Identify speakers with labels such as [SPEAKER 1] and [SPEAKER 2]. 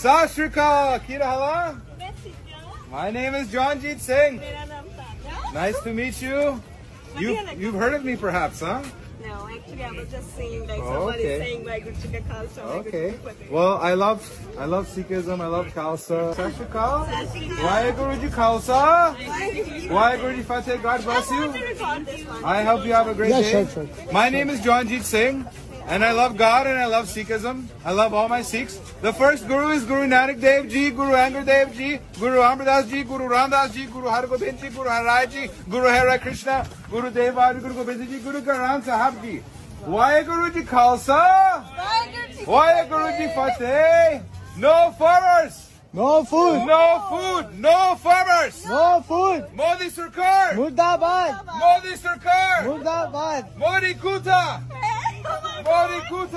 [SPEAKER 1] Sastrika, Kira Hala. My name is Jeet Singh. Nice to meet you. You you've heard of me perhaps, huh?
[SPEAKER 2] No, actually I was just saying like somebody
[SPEAKER 1] okay.
[SPEAKER 2] saying like Ruchika Khalsa.
[SPEAKER 1] Okay. Well, I love I love Sikhism. I love Khalsa. Sashikal. Why Ji Khalsa. Waheguru Ji Fateh. God bless you. I hope you have a great day. My name is John Jeet Singh and I love God and I love Sikhism. I love all my Sikhs. The first Guru is Guru Nanak Dev Ji, Guru Angad Dev Ji, Guru Amardas Ji, Guru Ramdas Ji, Guru Har Gobind Ji, Guru Har Rai Ji, Guru Hare Krishna, Guru Dev Bahadur, Guru Gobind Ji, Guru Karan Sahab Ji. Waheguru Ji Khalsa, Waheguru Ji Fateh. No farmers,
[SPEAKER 3] No food.
[SPEAKER 1] no food, no farmers.
[SPEAKER 3] No food.
[SPEAKER 1] Modi Sarkar,
[SPEAKER 3] Murdabad.
[SPEAKER 1] Modi Sarkar,
[SPEAKER 3] Murdabad.
[SPEAKER 1] Modi Kuta.
[SPEAKER 2] 脱裤子